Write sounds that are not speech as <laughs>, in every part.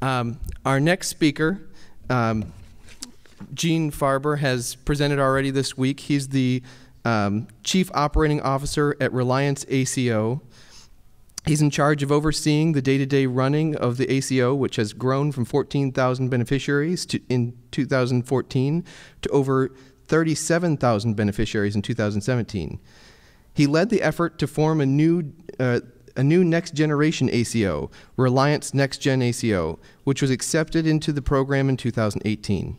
Um, our next speaker, um, Gene Farber, has presented already this week. He's the um, Chief Operating Officer at Reliance ACO. He's in charge of overseeing the day-to-day running of the ACO, which has grown from 14,000 beneficiaries to, in 2014 to over 37,000 beneficiaries in 2017. He led the effort to form a new uh, a new next generation ACO, Reliance Next Gen ACO, which was accepted into the program in 2018.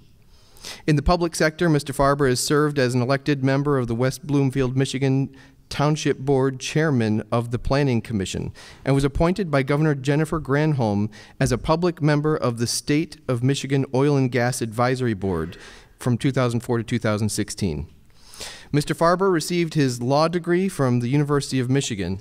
In the public sector, Mr. Farber has served as an elected member of the West Bloomfield, Michigan Township Board Chairman of the Planning Commission and was appointed by Governor Jennifer Granholm as a public member of the State of Michigan Oil and Gas Advisory Board from 2004 to 2016. Mr. Farber received his law degree from the University of Michigan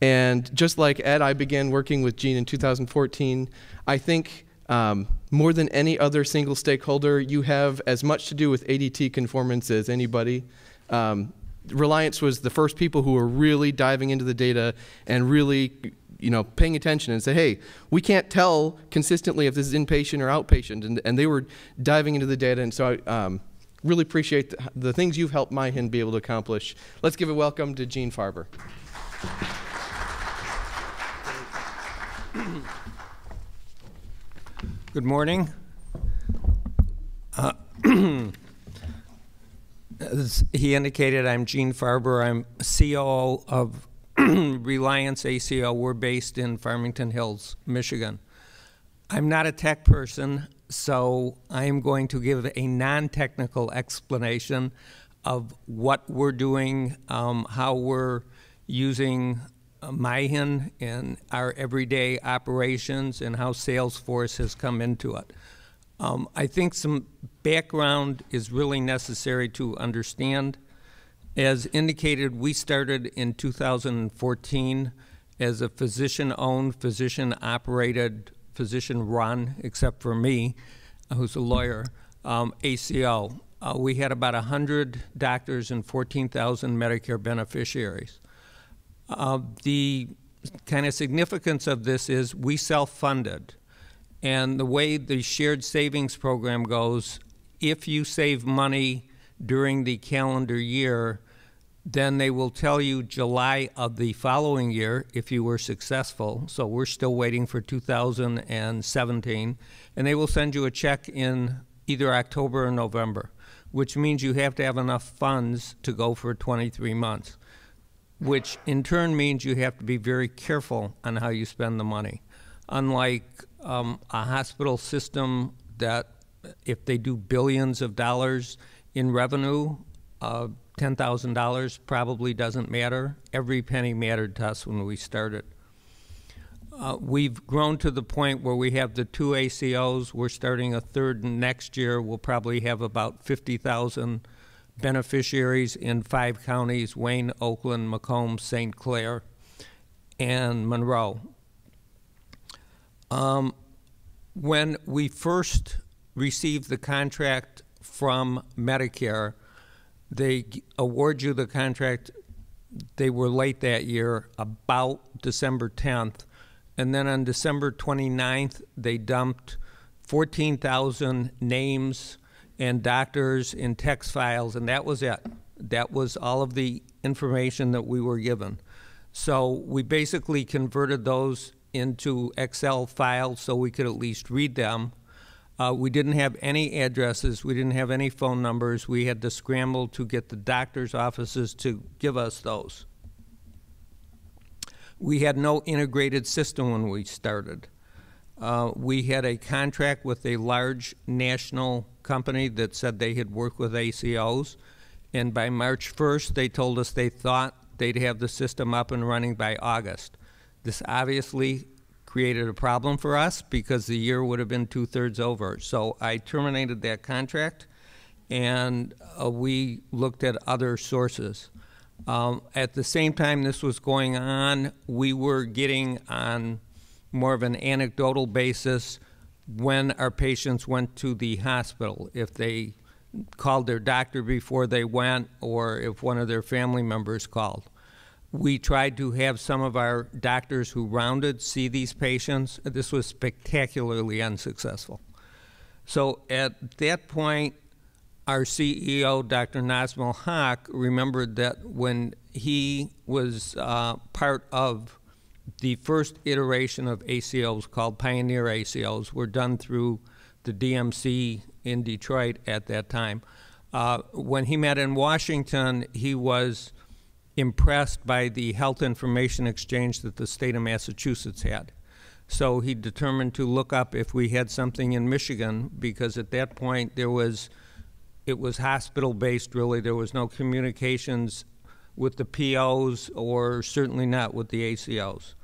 and just like Ed, I began working with Gene in 2014. I think um, more than any other single stakeholder, you have as much to do with ADT conformance as anybody. Um, Reliance was the first people who were really diving into the data and really you know, paying attention and say, hey, we can't tell consistently if this is inpatient or outpatient. And, and they were diving into the data. And so I um, really appreciate the, the, things you've helped MyHIN be able to accomplish. Let's give a welcome to Gene Farber. Good morning. Uh, <clears throat> as he indicated, I'm Gene Farber. I'm COO of <clears throat> Reliance ACO. We're based in Farmington Hills, Michigan. I'm not a tech person, so I am going to give a non-technical explanation of what we're doing, um, how we're using MyHIN in our everyday operations and how Salesforce has come into it. Um, I think some background is really necessary to understand. As indicated, we started in 2014 as a physician-owned, physician-operated, physician-run, except for me, who's a lawyer, um, ACO. Uh, we had about 100 doctors and 14,000 Medicare beneficiaries. Uh, the kind of significance of this is we self-funded. And the way the shared savings program goes, if you save money during the calendar year, then they will tell you July of the following year if you were successful. So we're still waiting for 2017. And they will send you a check in either October or November, which means you have to have enough funds to go for 23 months which in turn means you have to be very careful on how you spend the money. Unlike um, a hospital system that, if they do billions of dollars in revenue, uh, $10,000 probably doesn't matter. Every penny mattered to us when we started. Uh, we've grown to the point where we have the two ACOs. We're starting a third next year. We'll probably have about 50,000 beneficiaries in five counties, Wayne, Oakland, Macomb, St. Clair, and Monroe. Um, when we first received the contract from Medicare, they award you the contract, they were late that year, about December 10th. And then on December 29th, they dumped 14,000 names, and doctors in text files, and that was it. That was all of the information that we were given. So we basically converted those into Excel files so we could at least read them. Uh, we didn't have any addresses. We didn't have any phone numbers. We had to scramble to get the doctor's offices to give us those. We had no integrated system when we started. Uh, we had a contract with a large national company that said they had worked with ACOs. And by March 1st, they told us they thought they'd have the system up and running by August. This obviously created a problem for us because the year would have been two thirds over. So I terminated that contract and uh, we looked at other sources. Um, at the same time this was going on, we were getting on more of an anecdotal basis when our patients went to the hospital, if they called their doctor before they went, or if one of their family members called. We tried to have some of our doctors who rounded see these patients. This was spectacularly unsuccessful. So at that point, our CEO, Dr. Nazmul Haq, remembered that when he was uh, part of the first iteration of ACOs called Pioneer ACOs, were done through the DMC in Detroit at that time. Uh, when he met in Washington, he was impressed by the health information exchange that the state of Massachusetts had. So he determined to look up if we had something in Michigan because at that point there was it was hospital based really there was no communications with the POs or certainly not with the ACOs.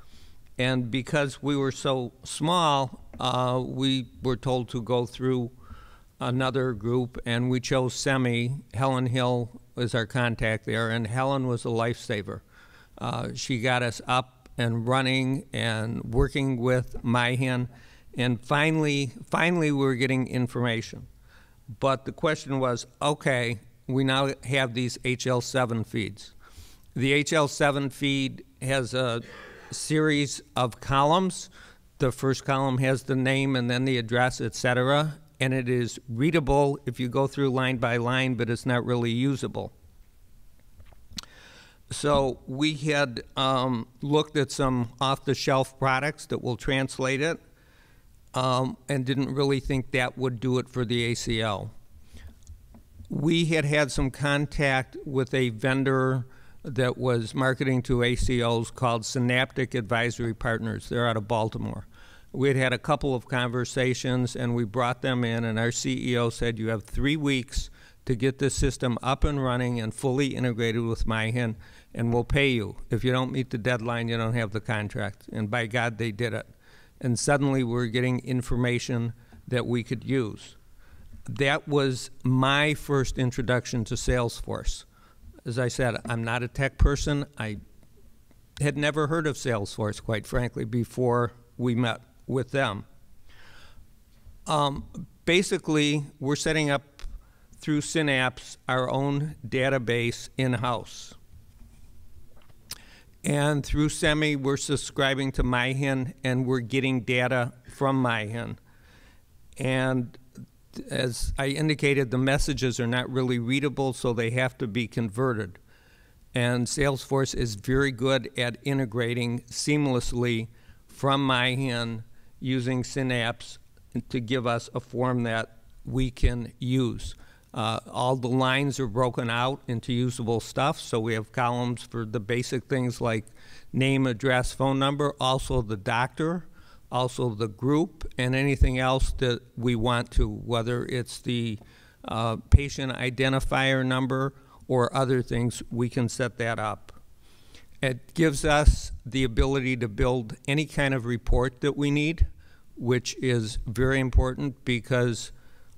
And because we were so small, uh, we were told to go through another group, and we chose SEMI. Helen Hill was our contact there, and Helen was a lifesaver. Uh, she got us up and running and working with MyHin, and finally, finally, we were getting information. But the question was, okay, we now have these HL7 feeds. The HL7 feed has a series of columns. The first column has the name and then the address, etc., and it is readable if you go through line by line, but it's not really usable. So we had um, looked at some off-the-shelf products that will translate it, um, and didn't really think that would do it for the ACO. We had had some contact with a vendor that was marketing to ACOs called Synaptic Advisory Partners. They're out of Baltimore. We had had a couple of conversations and we brought them in, and our CEO said, You have three weeks to get this system up and running and fully integrated with MyHin, and we'll pay you. If you don't meet the deadline, you don't have the contract. And by God, they did it. And suddenly we're getting information that we could use. That was my first introduction to Salesforce as I said, I'm not a tech person. I had never heard of Salesforce, quite frankly, before we met with them. Um, basically, we're setting up through Synapse our own database in house. And through SEMI, we're subscribing to MyHin and we're getting data from MyHin. And as I indicated, the messages are not really readable, so they have to be converted. And Salesforce is very good at integrating seamlessly from MyHin using Synapse to give us a form that we can use. Uh, all the lines are broken out into usable stuff, so we have columns for the basic things like name, address, phone number, also the doctor, also the group, and anything else that we want to, whether it's the uh, patient identifier number or other things, we can set that up. It gives us the ability to build any kind of report that we need, which is very important because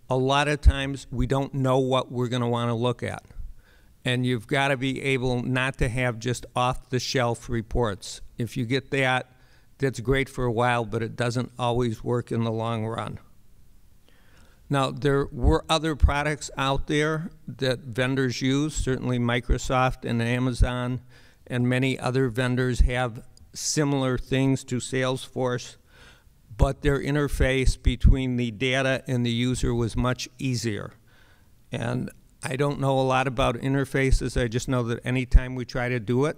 a lot of times we don't know what we're going to want to look at. And you've got to be able not to have just off the shelf reports. If you get that, that's great for a while, but it doesn't always work in the long run. Now, there were other products out there that vendors use. Certainly, Microsoft and Amazon and many other vendors have similar things to Salesforce, but their interface between the data and the user was much easier. And I don't know a lot about interfaces. I just know that anytime we try to do it,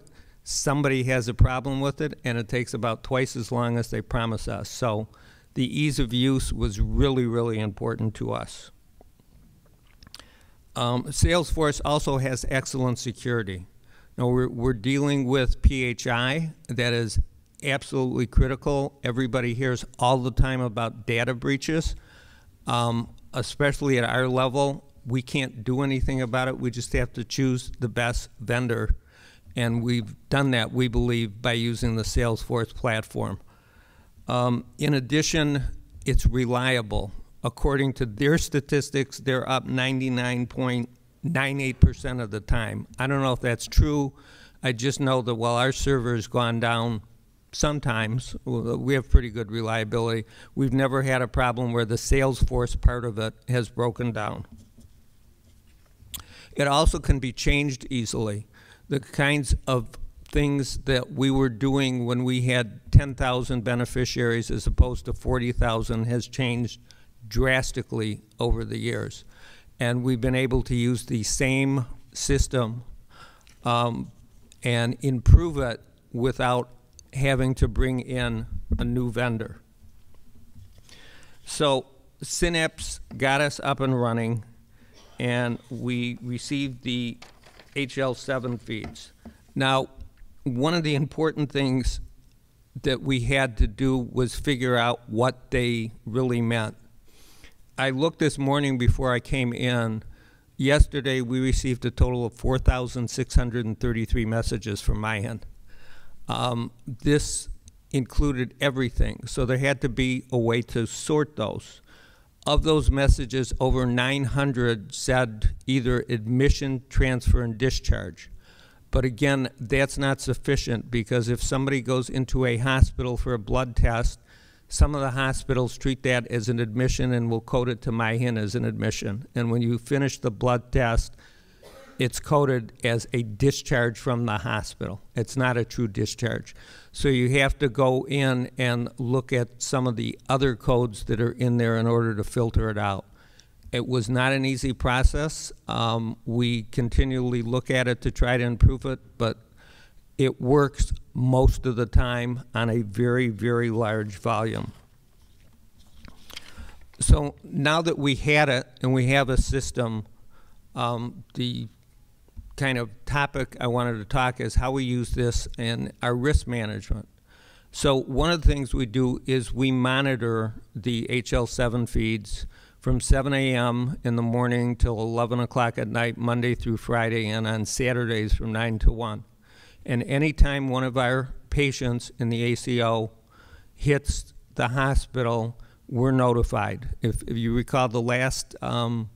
somebody has a problem with it, and it takes about twice as long as they promise us. So the ease of use was really, really important to us. Um, Salesforce also has excellent security. Now we're, we're dealing with PHI that is absolutely critical. Everybody hears all the time about data breaches, um, especially at our level. We can't do anything about it. We just have to choose the best vendor and we've done that, we believe, by using the Salesforce platform. Um, in addition, it's reliable. According to their statistics, they're up 99.98% of the time. I don't know if that's true. I just know that while our server has gone down sometimes, we have pretty good reliability. We've never had a problem where the Salesforce part of it has broken down. It also can be changed easily the kinds of things that we were doing when we had 10,000 beneficiaries as opposed to 40,000 has changed drastically over the years. And we've been able to use the same system um, and improve it without having to bring in a new vendor. So Synapse got us up and running, and we received the HL7 feeds. Now, one of the important things that we had to do was figure out what they really meant. I looked this morning before I came in. Yesterday, we received a total of 4,633 messages from MyHIN. Um, this included everything, so there had to be a way to sort those. Of those messages, over 900 said either admission, transfer, and discharge. But again, that's not sufficient because if somebody goes into a hospital for a blood test, some of the hospitals treat that as an admission and will code it to MyHIN as an admission. And when you finish the blood test, it's coded as a discharge from the hospital. It's not a true discharge. So you have to go in and look at some of the other codes that are in there in order to filter it out. It was not an easy process. Um, we continually look at it to try to improve it, but it works most of the time on a very, very large volume. So now that we had it and we have a system, um, the kind of topic I wanted to talk is how we use this in our risk management. So one of the things we do is we monitor the HL7 feeds from 7 a.m. in the morning till 11 o'clock at night, Monday through Friday, and on Saturdays from 9 to 1. And anytime one of our patients in the ACO hits the hospital, we're notified. If, if you recall the last um,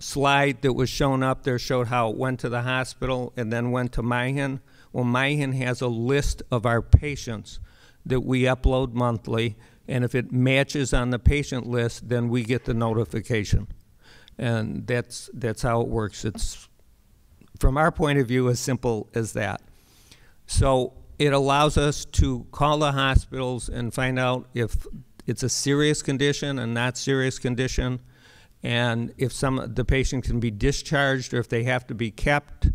slide that was shown up there showed how it went to the hospital and then went to MyHIN. Well, MyHIN has a list of our patients that we upload monthly, and if it matches on the patient list, then we get the notification. And that's, that's how it works. It's, from our point of view, as simple as that. So it allows us to call the hospitals and find out if it's a serious condition and not serious condition, and if some the patient can be discharged or if they have to be kept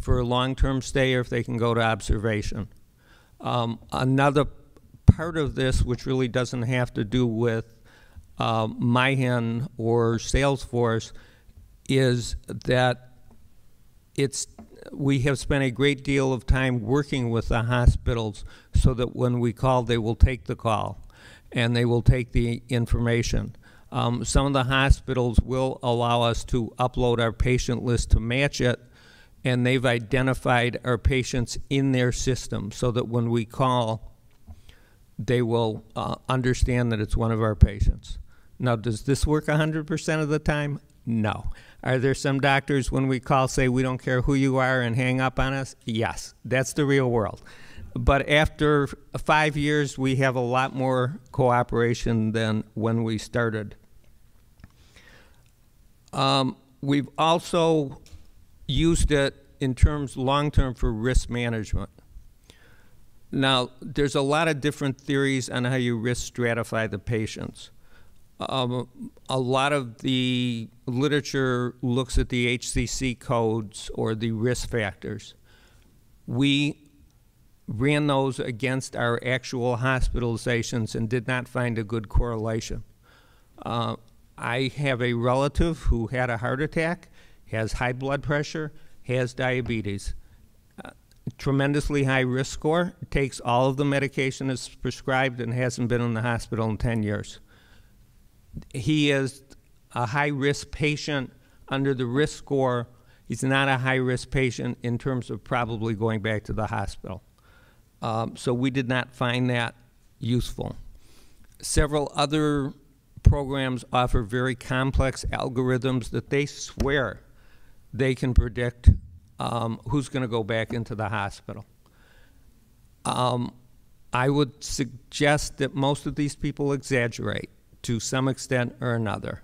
for a long-term stay or if they can go to observation. Um, another part of this, which really doesn't have to do with uh, MyHIN or Salesforce, is that it's we have spent a great deal of time working with the hospitals so that when we call, they will take the call and they will take the information. Um, some of the hospitals will allow us to upload our patient list to match it, and they've identified our patients in their system so that when we call, they will uh, understand that it's one of our patients. Now, does this work 100% of the time? No. Are there some doctors when we call say we don't care who you are and hang up on us? Yes, that's the real world. But after five years, we have a lot more cooperation than when we started. Um, we've also used it in terms long term for risk management. Now, there's a lot of different theories on how you risk stratify the patients. Um, a lot of the literature looks at the HCC codes or the risk factors. We ran those against our actual hospitalizations and did not find a good correlation. Uh, I have a relative who had a heart attack, has high blood pressure, has diabetes. Uh, tremendously high risk score, takes all of the medication that's prescribed and hasn't been in the hospital in 10 years. He is a high risk patient under the risk score. He's not a high risk patient in terms of probably going back to the hospital. Um, so we did not find that useful. Several other programs offer very complex algorithms that they swear they can predict um, who's going to go back into the hospital. Um, I would suggest that most of these people exaggerate to some extent or another.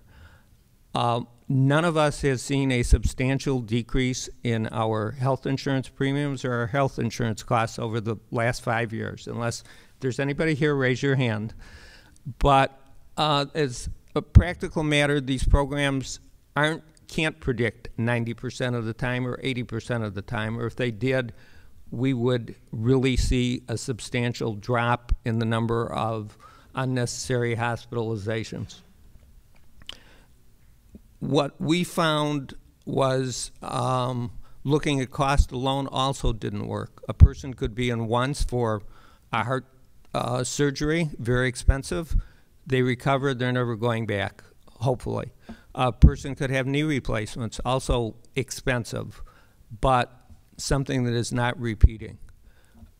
Um, none of us has seen a substantial decrease in our health insurance premiums or our health insurance costs over the last five years, unless there's anybody here, raise your hand. But uh, as a practical matter, these programs aren't can't predict 90% of the time or 80% of the time, or if they did, we would really see a substantial drop in the number of unnecessary hospitalizations. What we found was um, looking at cost alone also didn't work. A person could be in once for a heart uh, surgery, very expensive. They recover, they're never going back, hopefully. A person could have knee replacements, also expensive, but something that is not repeating.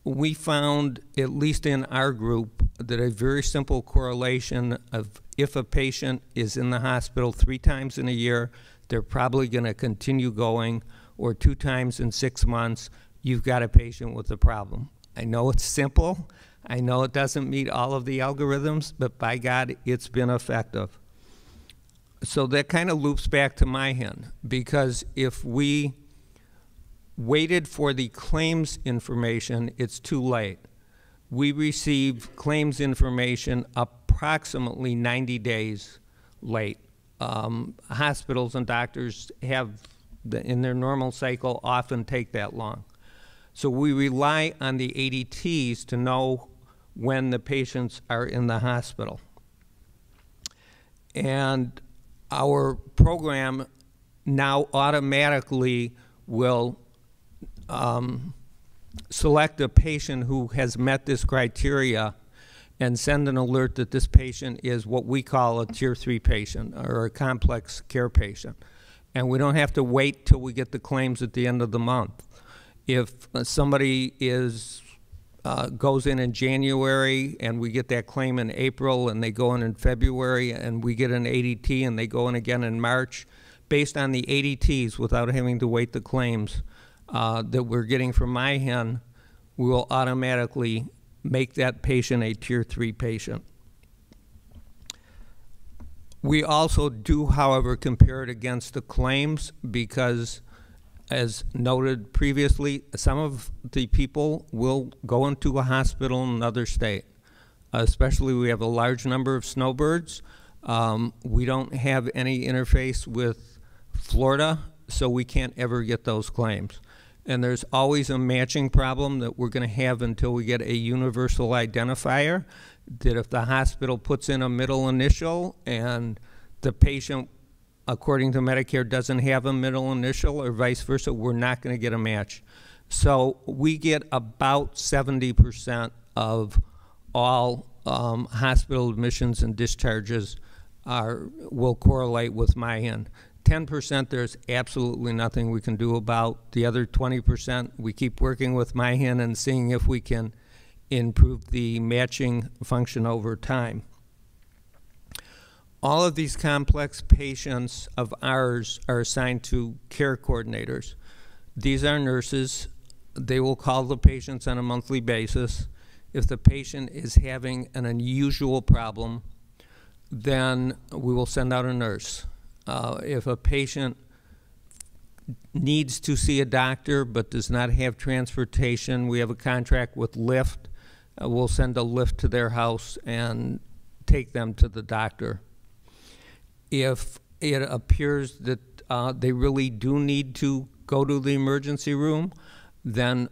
We found, at least in our group, that a very simple correlation of if a patient is in the hospital three times in a year, they're probably going to continue going, or two times in six months, you've got a patient with a problem. I know it's simple. I know it doesn't meet all of the algorithms, but by God, it's been effective. So that kind of loops back to MyHIN, because if we waited for the claims information, it's too late. We receive claims information approximately 90 days late. Um, hospitals and doctors have, the, in their normal cycle, often take that long. So we rely on the ADTs to know when the patients are in the hospital. And our program now automatically will um, select a patient who has met this criteria and send an alert that this patient is what we call a tier three patient or a complex care patient. And we don't have to wait till we get the claims at the end of the month. If somebody is uh, goes in in January and we get that claim in April and they go in in February and we get an ADT and they go in again in March, based on the ADTs without having to wait the claims, uh, that we're getting from MyHIN, we will automatically make that patient a tier three patient. We also do, however, compare it against the claims because, as noted previously, some of the people will go into a hospital in another state. Especially, we have a large number of snowbirds. Um, we don't have any interface with Florida, so we can't ever get those claims and there's always a matching problem that we're going to have until we get a universal identifier that if the hospital puts in a middle initial and the patient according to Medicare doesn't have a middle initial or vice versa we're not going to get a match so we get about 70% of all um, hospital admissions and discharges are will correlate with MyHIN 10% there's absolutely nothing we can do about. The other 20% we keep working with MyHIN and seeing if we can improve the matching function over time. All of these complex patients of ours are assigned to care coordinators. These are nurses. They will call the patients on a monthly basis. If the patient is having an unusual problem, then we will send out a nurse uh, if a patient needs to see a doctor but does not have transportation, we have a contract with Lyft. Uh, we'll send a Lyft to their house and take them to the doctor. If it appears that uh, they really do need to go to the emergency room, then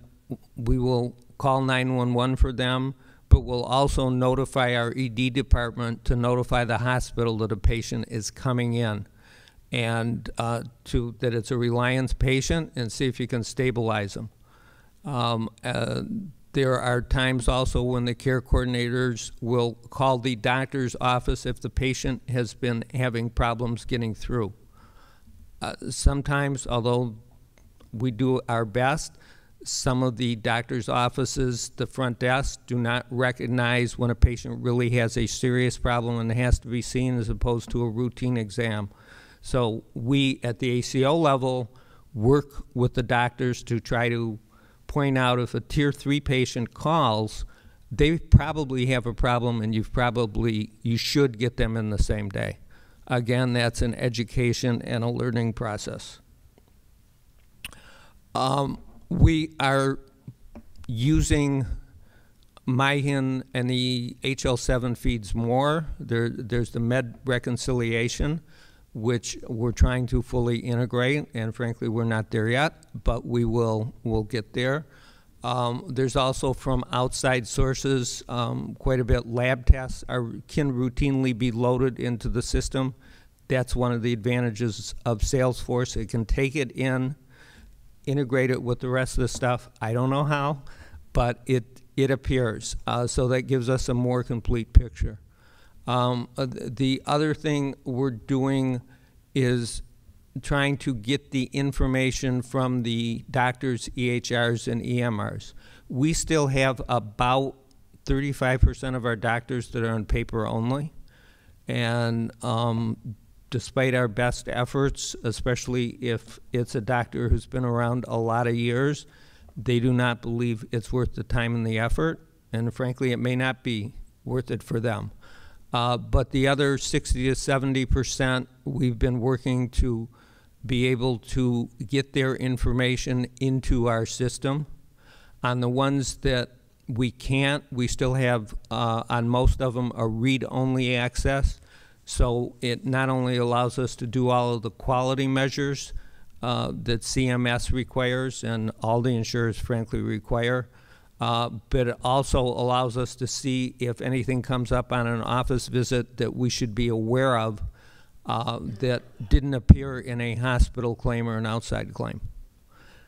we will call 911 for them, but we'll also notify our ED department to notify the hospital that a patient is coming in and uh, to that it's a reliance patient and see if you can stabilize them. Um, uh, there are times also when the care coordinators will call the doctor's office if the patient has been having problems getting through. Uh, sometimes, although we do our best, some of the doctor's offices, the front desk, do not recognize when a patient really has a serious problem and has to be seen as opposed to a routine exam. So we at the ACO level work with the doctors to try to point out if a tier three patient calls, they probably have a problem and you've probably, you should get them in the same day. Again, that's an education and a learning process. Um, we are using MyHin and the HL7 feeds more. There, there's the med reconciliation, which we're trying to fully integrate, and frankly, we're not there yet, but we will will get there. Um, there's also from outside sources um, quite a bit. Lab tests are, can routinely be loaded into the system. That's one of the advantages of Salesforce. It can take it in, integrate it with the rest of the stuff. I don't know how, but it it appears. Uh, so that gives us a more complete picture. Um, uh, the other thing we're doing is trying to get the information from the doctors, EHRs, and EMRs. We still have about 35% of our doctors that are on paper only. And um, despite our best efforts, especially if it's a doctor who's been around a lot of years, they do not believe it's worth the time and the effort, and frankly, it may not be worth it for them. Uh, but the other 60 to 70 percent, we've been working to be able to get their information into our system. On the ones that we can't, we still have, uh, on most of them, a read-only access. So it not only allows us to do all of the quality measures, uh, that CMS requires and all the insurers frankly require. Uh, but it also allows us to see if anything comes up on an office visit that we should be aware of uh, that didn't appear in a hospital claim or an outside claim.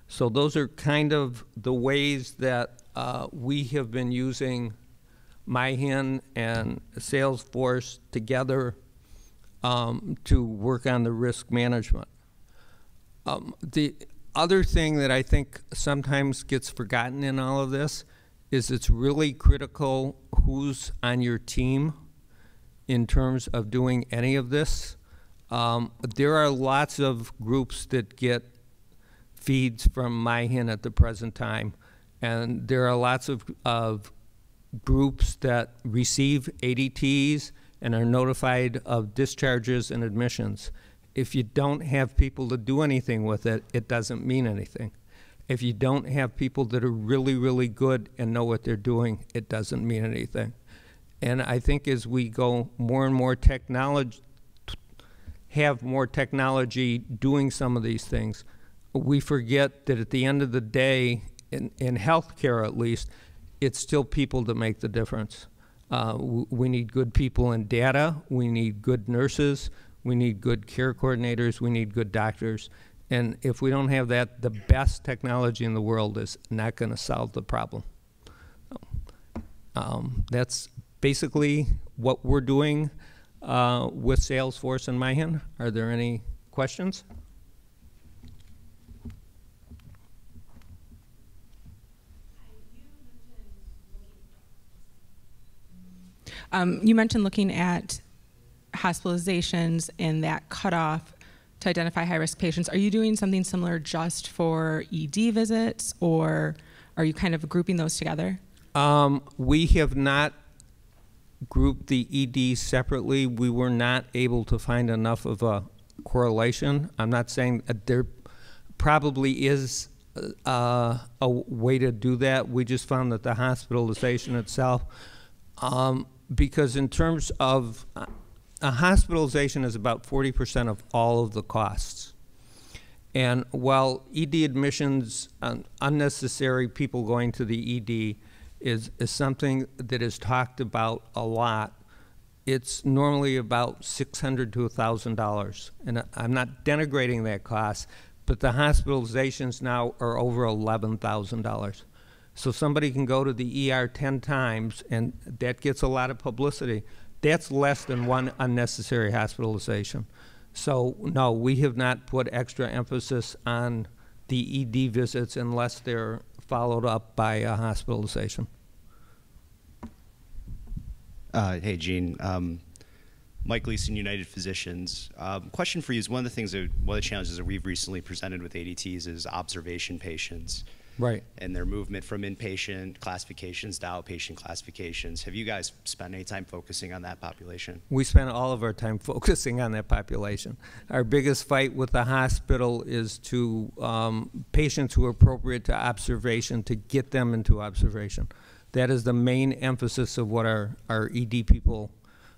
So those are kind of the ways that uh, we have been using MyHin and Salesforce together um, to work on the risk management. Um, the other thing that I think sometimes gets forgotten in all of this is it's really critical who's on your team in terms of doing any of this. Um, there are lots of groups that get feeds from MyHin at the present time, and there are lots of, of groups that receive ADTs and are notified of discharges and admissions if you don't have people to do anything with it, it doesn't mean anything. If you don't have people that are really, really good and know what they're doing, it doesn't mean anything. And I think as we go more and more technology, have more technology doing some of these things, we forget that at the end of the day, in, in healthcare at least, it's still people that make the difference. Uh, we need good people in data. We need good nurses. We need good care coordinators. We need good doctors. And if we don't have that, the best technology in the world is not going to solve the problem. Um, that's basically what we're doing uh, with Salesforce and MyHin. Are there any questions? Um, you mentioned looking at hospitalizations and that cutoff to identify high risk patients. Are you doing something similar just for ED visits, or are you kind of grouping those together? Um, we have not grouped the ED separately. We were not able to find enough of a correlation. I'm not saying there probably is uh, a way to do that. We just found that the hospitalization itself, um, because in terms of a hospitalization is about 40% of all of the costs. And while ED admissions, um, unnecessary people going to the ED, is, is something that is talked about a lot, it's normally about $600 to $1,000. And I'm not denigrating that cost, but the hospitalizations now are over $11,000. So somebody can go to the ER 10 times, and that gets a lot of publicity that's less than one unnecessary hospitalization. So no, we have not put extra emphasis on the ED visits unless they're followed up by a hospitalization. Uh, hey, Gene. Um, Mike Leeson, United Physicians. Um, question for you is one of the things that one of the challenges that we've recently presented with ADTs is observation patients. Right. and their movement from inpatient classifications to outpatient classifications. Have you guys spent any time focusing on that population? We spend all of our time <laughs> focusing on that population. Our biggest fight with the hospital is to um, patients who are appropriate to observation, to get them into observation. That is the main emphasis of what our, our ED people,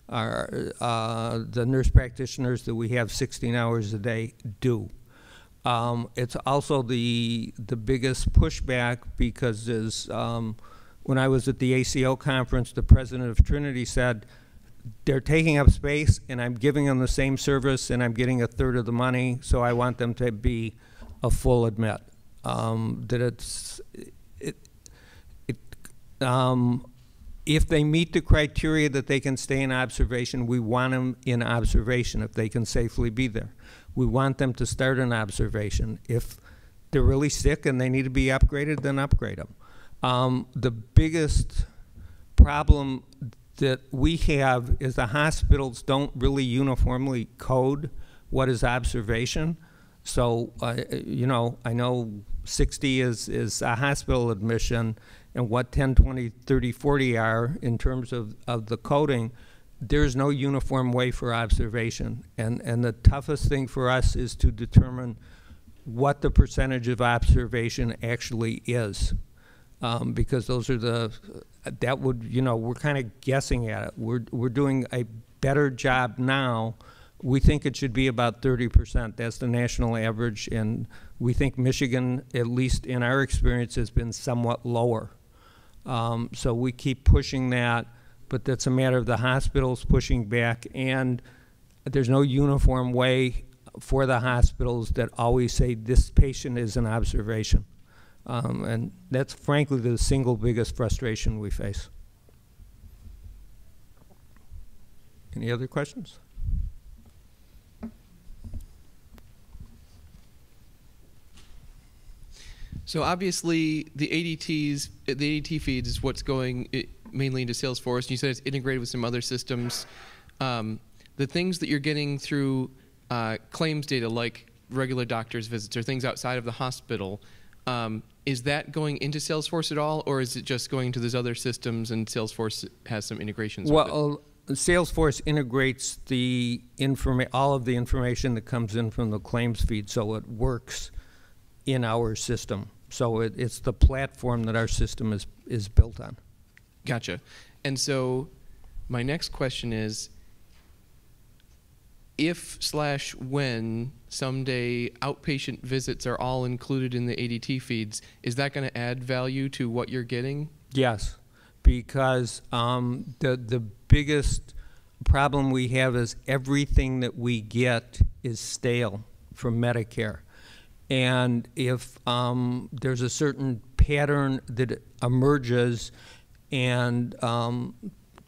our, uh, the nurse practitioners that we have 16 hours a day do. Um, it's also the the biggest pushback because um, when I was at the ACO conference, the president of Trinity said they're taking up space and I'm giving them the same service and I'm getting a third of the money, so I want them to be a full admit. Um, that it's it it um, if they meet the criteria that they can stay in observation, we want them in observation if they can safely be there. We want them to start an observation. If they're really sick and they need to be upgraded, then upgrade them. Um, the biggest problem that we have is the hospitals don't really uniformly code what is observation. So, uh, you know, I know 60 is, is a hospital admission, and what 10, 20, 30, 40 are in terms of, of the coding, there's no uniform way for observation. And, and the toughest thing for us is to determine what the percentage of observation actually is. Um, because those are the, that would, you know, we're kind of guessing at it. We're, we're doing a better job now. We think it should be about 30%. That's the national average. And we think Michigan, at least in our experience, has been somewhat lower. Um, so we keep pushing that, but that's a matter of the hospitals pushing back, and there's no uniform way for the hospitals that always say this patient is an observation. Um, and that's frankly the single biggest frustration we face. Any other questions? So obviously, the ADTs, the ADT feeds is what's going mainly into Salesforce. And you said it's integrated with some other systems. Um, the things that you're getting through uh, claims data, like regular doctor's visits or things outside of the hospital, um, is that going into Salesforce at all, or is it just going to those other systems and Salesforce has some integrations? Well, Salesforce integrates the informa- all of the information that comes in from the claims feed, so it works in our system. So it, it's the platform that our system is, is built on. Gotcha. And so, my next question is, if slash when someday outpatient visits are all included in the ADT feeds, is that going to add value to what you're getting? Yes, because um, the the biggest problem we have is everything that we get is stale from Medicare, and if um, there's a certain pattern that emerges, and um,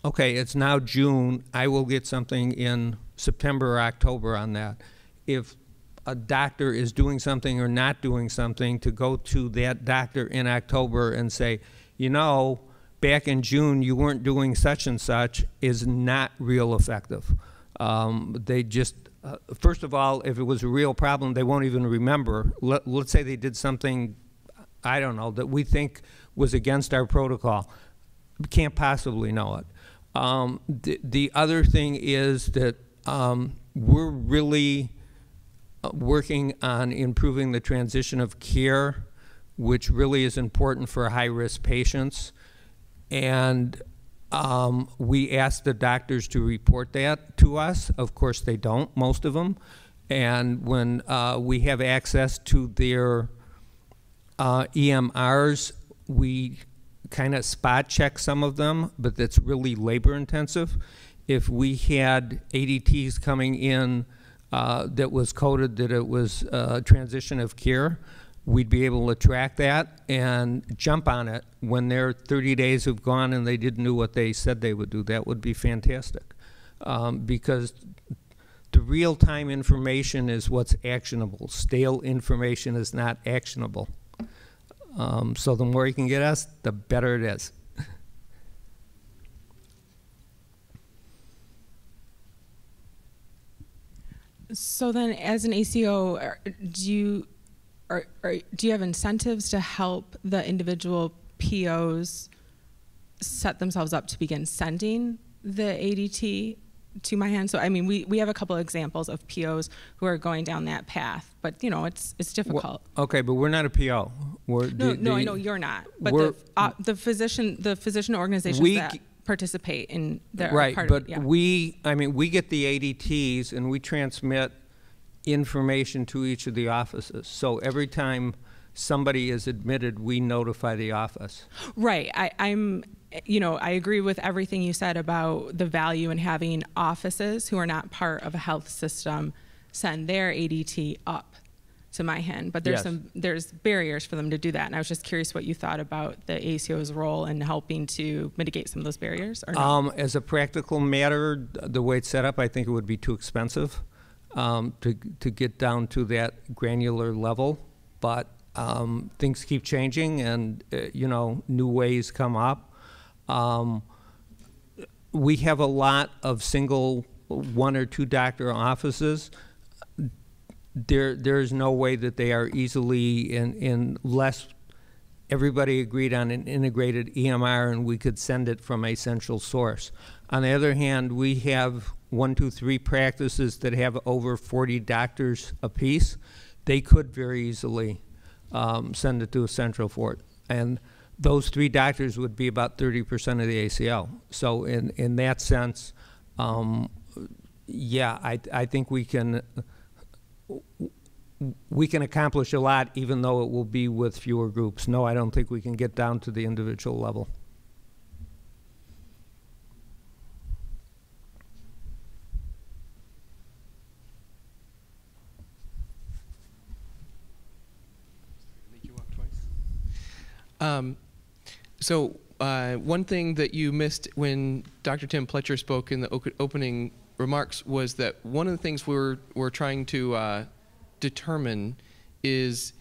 okay, it's now June, I will get something in September or October on that. If a doctor is doing something or not doing something, to go to that doctor in October and say, you know, back in June you weren't doing such and such is not real effective. Um, they just, uh, first of all, if it was a real problem, they won't even remember. Let, let's say they did something, I don't know, that we think was against our protocol. Can't possibly know it. Um, the, the other thing is that um, we're really uh, working on improving the transition of care, which really is important for high-risk patients. And um, we ask the doctors to report that to us. Of course, they don't, most of them. And when uh, we have access to their uh, EMRs, we kind of spot check some of them, but that's really labor intensive. If we had ADTs coming in uh, that was coded that it was a transition of care, we'd be able to track that and jump on it when their 30 days have gone and they didn't do what they said they would do. That would be fantastic. Um, because the real-time information is what's actionable. Stale information is not actionable. Um, so the more you can get us, the better it is. So then, as an ACO, do you are, are, do you have incentives to help the individual POs set themselves up to begin sending the ADT to MyHIN? So, I mean, we, we have a couple of examples of POs who are going down that path, but you know, it's it's difficult. Okay, but we're not a PO. We're no, the- no, I know you're not, but the uh, the physician the physician organizations We that participate in that Right, part but it, yeah. we, I mean, we get the ADTs and we transmit information to each of the offices. So every time somebody is admitted, we notify the office. Right. I, I'm, you know, I agree with everything you said about the value in having offices who are not part of a health system send their ADT up to MyHIN. But there's Yes. some there's barriers for them to do that, and I was just curious what you thought about the ACO's role in helping to mitigate some of those barriers. Or? Um, as a practical matter, the way it's set up, I think it would be too expensive um, to to get down to that granular level. But um, things keep changing, and uh, you know, new ways come up. Um, we have a lot of single one or two doctor offices. There, there is no way that they are easily in, in less everybody agreed on an integrated EMR and we could send it from a central source. On the other hand, we have one, two, three practices that have over 40 doctors apiece. They could very easily um, send it to a central fort. And those three doctors would be about 30% of the ACO. So in, in that sense, um, yeah, I, I think we can we can accomplish a lot even though it will be with fewer groups. No, I don't think we can get down to the individual level. Um, so uh, one thing that you missed when Dr. Tim Pletcher spoke in the o- opening remarks was that one of the things we're we're trying to uh, determine is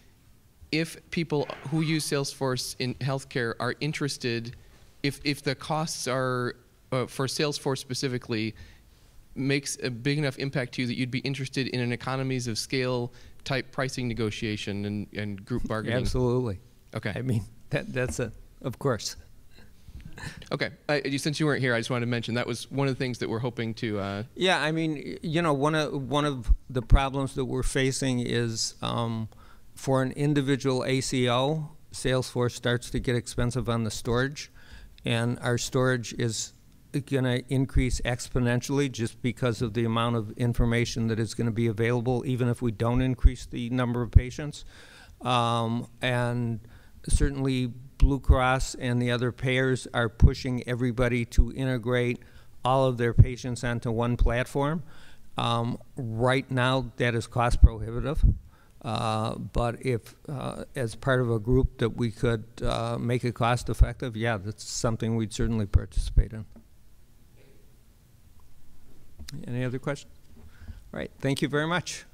if people who use Salesforce in healthcare are interested, if if the costs are uh, for Salesforce specifically makes a big enough impact to you that you'd be interested in an economies of scale type pricing negotiation and, and group bargaining. Absolutely. Okay. I mean, that, that's a, of course. Okay. Uh, since you weren't here, I just wanted to mention that was one of the things that we're hoping to. Uh, Yeah, I mean, you know, one of one of the problems that we're facing is um, for an individual ACO, Salesforce starts to get expensive on the storage, and our storage is going to increase exponentially just because of the amount of information that is going to be available, even if we don't increase the number of patients. Um, and certainly, Blue Cross and the other payers are pushing everybody to integrate all of their patients onto one platform. Um, right now, that is cost prohibitive. Uh, but if, uh, as part of a group that we could uh, make it cost effective, yeah, that's something we'd certainly participate in. Any other questions? All right, thank you very much.